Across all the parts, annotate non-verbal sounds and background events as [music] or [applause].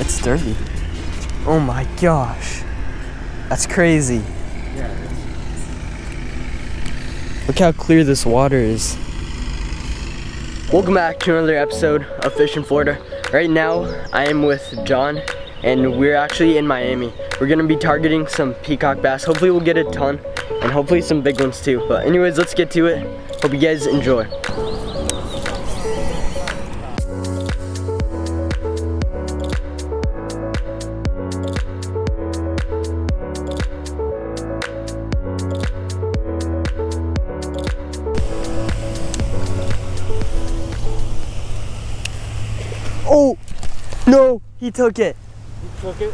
It's dirty. Oh my gosh. That's crazy. Look how clear this water is. Welcome back to another episode of FishinFlorida. Right now, I am with John, and we're actually in Miami. We're gonna be targeting some peacock bass. Hopefully we'll get a ton, and hopefully some big ones too. But anyways, let's get to it. Hope you guys enjoy. He took it. Took it.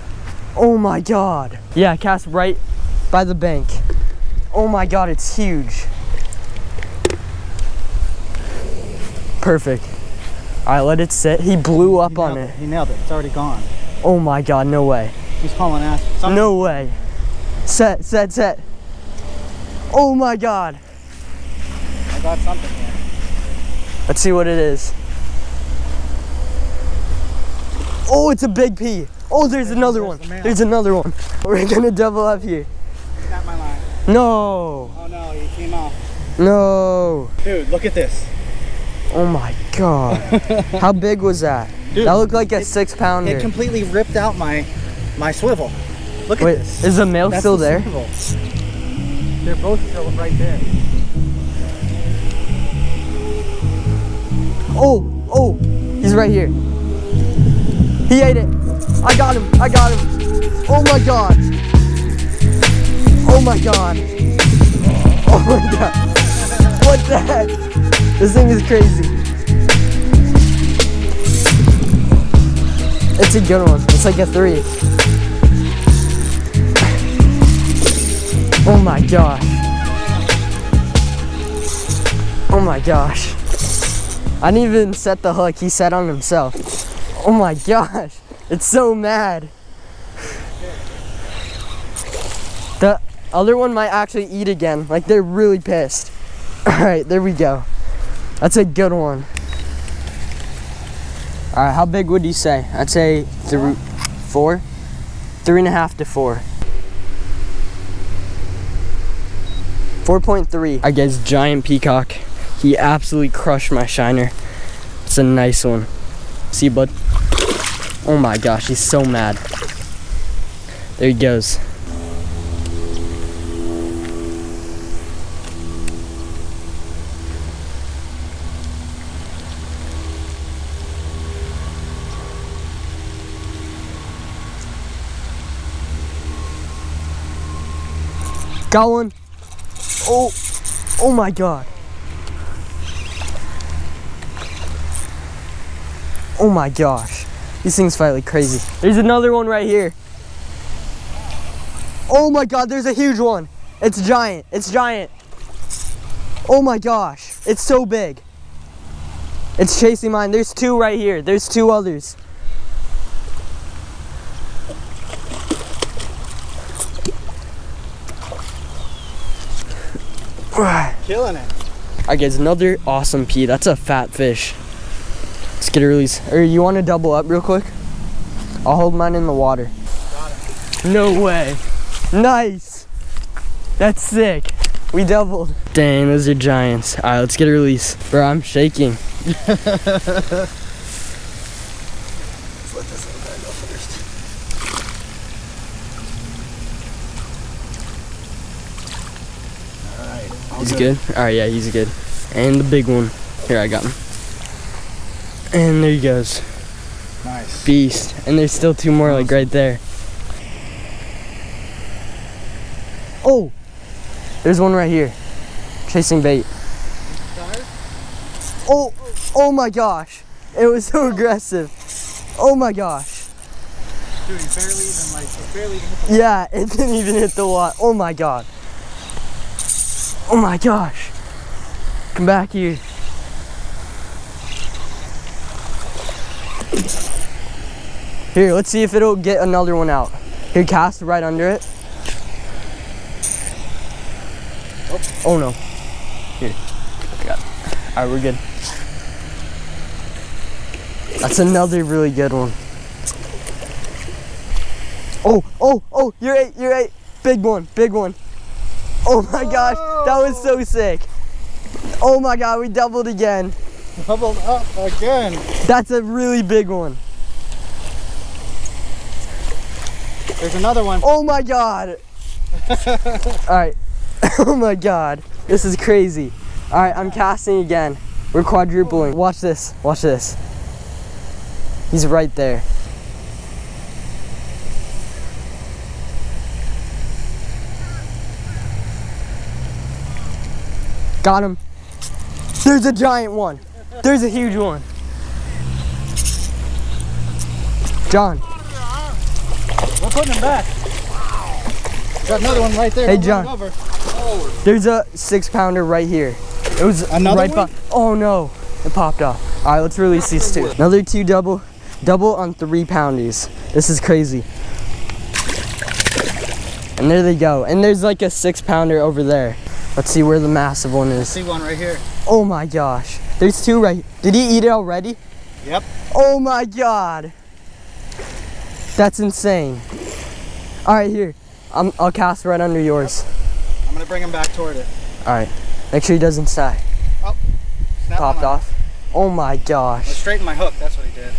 Oh my god. Yeah, cast right by the bank. Oh my god, it's huge. Perfect. All right, let it sit. He blew up He on nailed it. He nailed it. It's already gone. Oh my god, no way. He's calling ass. Some- No way. Set, set, set. Oh my god. I got something here. Let's see what it is. Oh, it's a big P. Oh, there's another there's one. the. There's another one. [laughs] We're gonna double up here. Snap my line. No, Oh no, he came off. no. Dude, look at this. Oh my god. [laughs] How big was that? Dude, that looked like a it- six pounder. It completely ripped out my my swivel. Look at Wait, this. is the male That's still the there? swivel. They're both still right there. Oh, oh, he's right here. He ate it. I got him. I got him. Oh my god. Oh my god. Oh my god. What the heck? This thing is crazy. It's a good one. It's like a three. Oh my gosh. Oh my gosh. I didn't even set the hook. He set on himself. Oh my gosh. It's so mad. The other one might actually eat again. Like they're really pissed. [laughs] Alright, there we go. That's a good one. Alright, how big would you say? I'd say three, four? Three and a half to four. 4.3. I guess giant peacock. He absolutely crushed my shiner. It's a nice one. See, bud? Oh my gosh, he's so mad. There he goes. Got one. Oh, oh my god. Oh my gosh. These things fight like crazy. There's another one right here. Oh my god, there's a huge one. It's giant. It's giant. Oh my gosh. It's so big. It's chasing mine. There's two right here. There's two others. [sighs] Killing it. I guess another awesome pea. That's a fat fish. Get a release. Or you want to double up real quick? I'll hold mine in the water. No way. Nice. That's sick. We doubled. Dang, those are giants. All right, let's get a release. Bro, I'm shaking. Let's let this little guy go first. All He's good. All right, yeah, he's good. And the big one. Here, I got him. And there he goes. Nice. Beast. And there's still two more, like right there. Oh, there's one right here. Chasing bait. Oh, oh my gosh. It was so aggressive. Oh my gosh. Dude, he barely even like, barely even hit the Yeah, it didn't even hit the water. Oh my god. Oh my gosh. Come back here. Here, let's see if it'll get another one out. Here, cast right under it. Oh, oh no. Here. Alright, we're good. That's another really good one. Oh, oh, oh, you're eight, you're eight. Big one, big one. Oh my gosh, that was so sick. Oh my god, we doubled again. doubled up again. That's a really big one. There's another one. Oh my god. [laughs] Alright. [laughs] Oh my god. This is crazy. Alright, I'm casting again. We're quadrupling. Watch this. Watch this. He's right there. Got him. There's a giant one. There's a huge one. John. Putting him back. Got another one right there. Hey, John. Over. There's a six pounder right here. It was Another right one? by- Oh no, it popped off. All right, let's release these two. Another two double, double on three poundies. This is crazy. And there they go. And there's like a six pounder over there. Let's see where the massive one is. See one right here. Oh my gosh. There's two right. Did he eat it already? Yep. Oh my god. That's insane. All right, here. I'm, I'll cast right under yours. I'm gonna bring him back toward it. All right. Make sure he doesn't die. Oh, snap Popped off. Oh my I gosh. straightened my hook. That's what he did.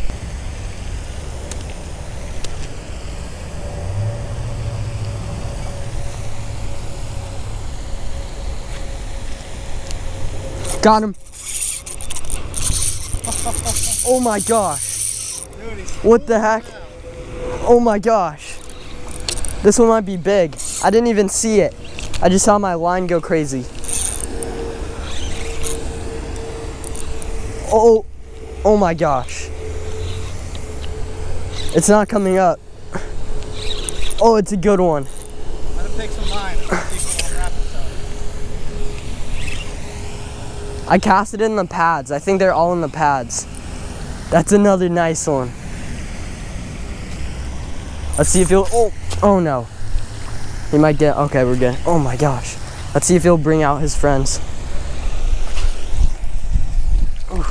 Got him. Oh my gosh. Dude, he's What the heck? Oh my gosh. This one might be big. I didn't even see it. I just saw my line go crazy. Oh, oh, oh my gosh. It's not coming up. Oh, it's a good one. Let him take some line. and let's see if he'll unwrap himself. I cast it in the pads. I think they're all in the pads. That's another nice one. Let's see if you'll, Oh, oh no. He might get. Okay, we're good. Oh my gosh. Let's see if he'll bring out his friends. Ooh.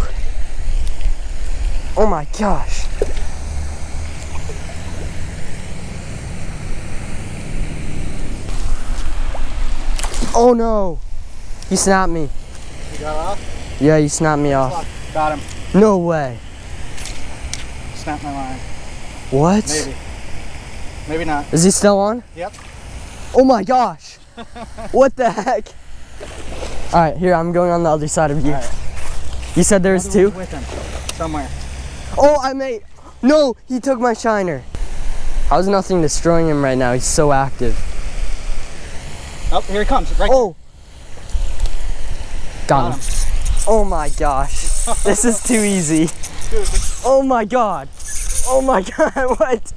Oh my gosh. Oh no. He snapped me. You got off? Yeah, you snapped me off. Got him. No way. Snap my line. What? Maybe. Maybe not. Is he still on? Yep. Oh my gosh. [laughs] what the heck? All right, here, I'm going on the other side of you. Right. You said there was two? with him. Somewhere. Oh, I made. No, he took my shiner. How's nothing destroying him right now? He's so active. Oh, here he comes. Right Oh. Got Got him. Oh my gosh. this is too easy. [laughs] Oh my god. Oh my [laughs] god. What?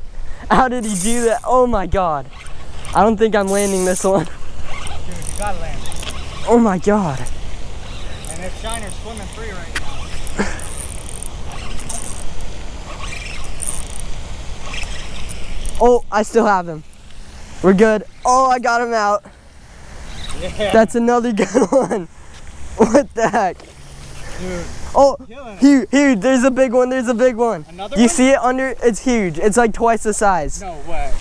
How did he do that? Oh my god. I don't think I'm landing this one. dude, you gotta land. Oh my god. And if Shiner's swimming free right now. Oh, I still have him. We're good. Oh, I got him out. Yeah. That's another [laughs] good one. What the heck? Dude, Oh, here, here, there's a big one, there's a big one. Another You one? see it under, it's huge. It's like twice the size. No way.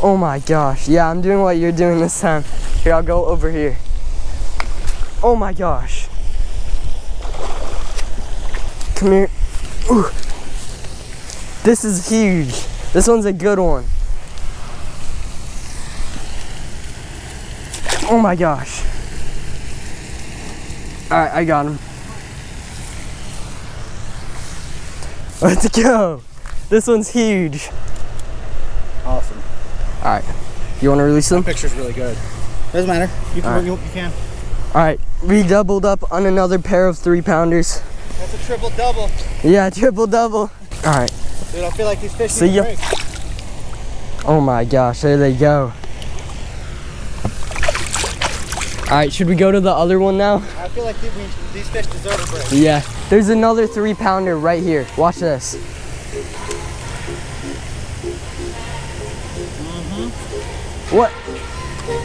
Oh my gosh. Yeah, I'm doing what you're doing this time. Here, I'll go over here. Oh my gosh. Come here. Ooh. This is huge. This one's a good one. Oh my gosh. Alright, I got him. Let's go. This one's huge. Awesome. Alright. You want to release them? Picture's really good. Doesn't matter. You can. All right. You, you can. Alright. we doubled up on another pair of three pounders. That's a triple double. Yeah, [laughs] triple double. All right. Dude, I feel like these fish See ya. break. Oh my gosh, there they go. All right, should we go to the other one now? I feel like these, fish deserve a break. Yeah. There's another three pounder right here. Watch this. Mm-hmm. What?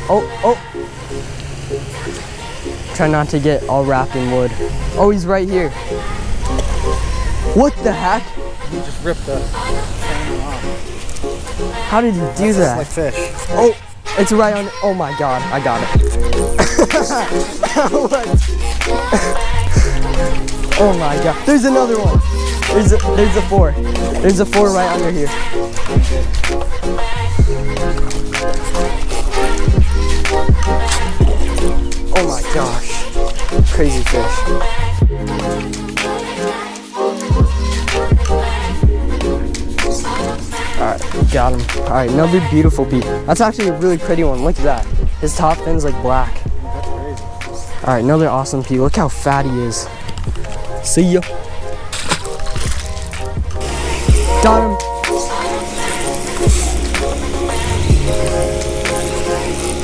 Oh, oh. Try not to get all wrapped in wood. Oh, he's right here. What the heck? You just ripped the. How did you do That's that? like fish. Oh, it's right on. Oh my god, I got it. [laughs] Oh my god. There's another one. There's a, there's a four. There's a four right under here. Oh my gosh. Crazy fish. Him. Alright, another beautiful peak. That's actually a really pretty one. Look at that. His top fin's like black. Alright, another awesome peak. Look how fat he is. See ya. Got him.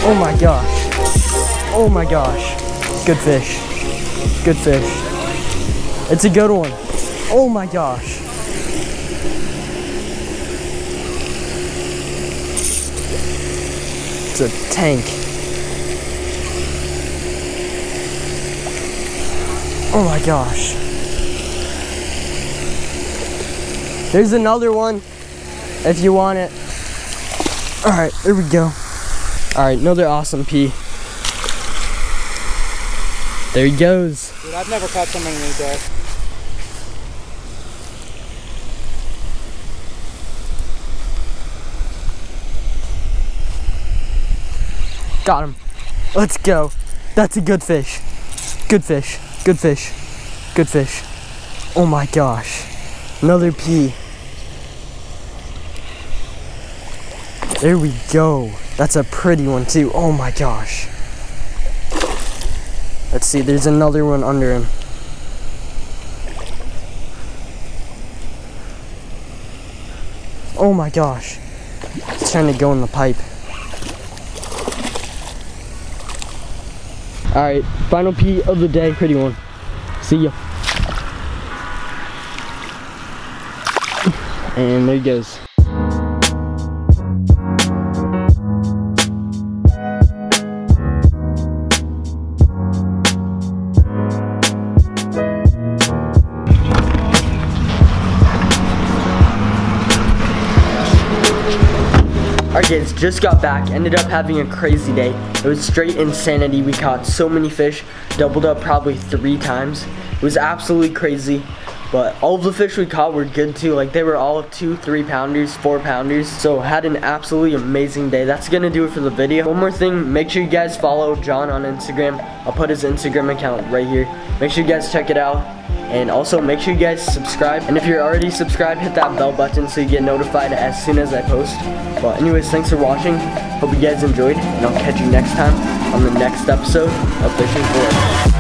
Oh my gosh. Oh my gosh. Good fish. Good fish. It's a good one. Oh my gosh. It's a tank. Oh my gosh. There's another one if you want it. All right, there we go. All right, another awesome pea. There he goes. Dude, I've never caught so many in a day. Got him. Let's go. That's a good fish. Good fish. Good fish. Good fish. Oh my gosh. Another pea. There we go. That's a pretty one too. Oh my gosh. Let's see, there's another one under him. Oh my gosh. It's trying to go in the pipe. Alright, final pee of the day, pretty one. See ya. And there he goes. Kids, just got back, ended up having a crazy day. It was straight insanity. We caught so many fish, doubled up probably three times. It was absolutely crazy. But all of the fish we caught were good too. Like they were all two, three pounders, four pounders. So had an absolutely amazing day. That's gonna do it for the video. One more thing, make sure you guys follow John on Instagram. I'll put his Instagram account right here. Make sure you guys check it out. And also make sure you guys subscribe. And if you're already subscribed, hit that bell button so you get notified as soon as I post. But anyways, thanks for watching. Hope you guys enjoyed. And I'll catch you next time on the next episode of FishinFlorida.